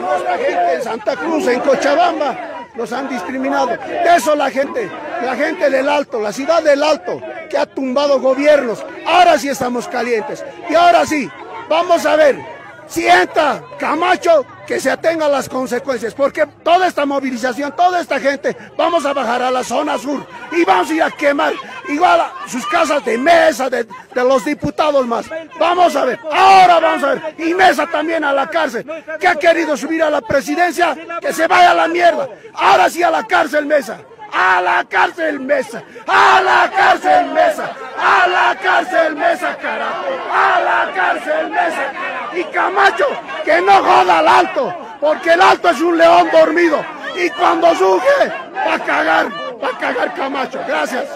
nuestra gente en Santa Cruz, en Cochabamba, los han discriminado. De eso la gente, la gente del Alto, la ciudad del Alto, que ha tumbado gobiernos. Ahora sí estamos calientes. Y ahora sí, vamos a ver, sienta Camacho que se atenga a las consecuencias, porque toda esta movilización, toda esta gente, vamos a bajar a la zona sur y vamos a ir a quemar igual a sus casas de mesa, de, los diputados más. Vamos a ver, ahora vamos a ver, y mesa también a la cárcel, que ha querido subir a la presidencia, que se vaya a la mierda. Ahora sí a la cárcel mesa. A la cárcel mesa, a la cárcel mesa, a la cárcel mesa, carajo, a la cárcel mesa. Y Camacho, que no joda al alto, porque el alto es un león dormido. Y cuando surge, va a cagar, va a cagar Camacho. Gracias.